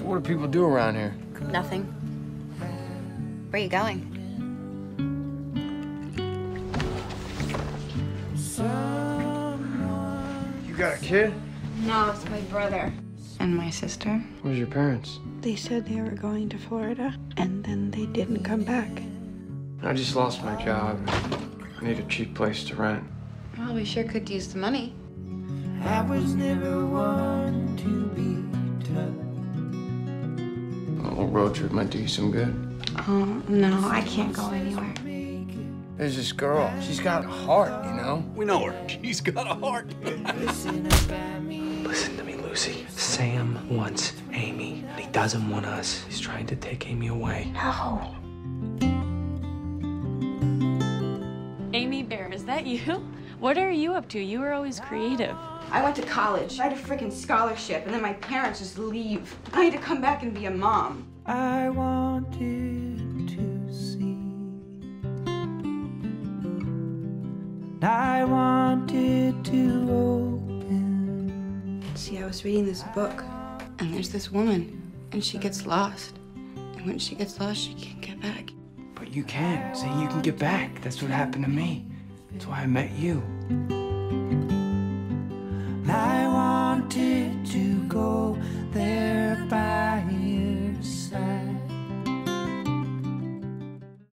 So what do people do around here? Nothing. Where are you going? You got a kid? No, it's my brother. And my sister. Where's your parents? They said they were going to Florida, and then they didn't come back. I just lost my job. I need a cheap place to rent. Well, we sure could use the money. I was never one to little road trip might do you some good. Oh, no, I can't go anywhere. There's this girl. She's got a heart, you know? We know her. She's got a heart. Listen. Listen to me, Lucy. Sam wants Amy. He doesn't want us. He's trying to take Amy away. No. Amy Bear, is that you? What are you up to? You were always creative. I went to college. I had a freaking scholarship, and then my parents just leave. I need to come back and be a mom. I wanted to see. I wanted to open. See, I was reading this book, and there's this woman, and she gets lost. And when she gets lost, she can't get back. But you can. See, you can get back. That's what happened to me. That's why I met you. I wanted to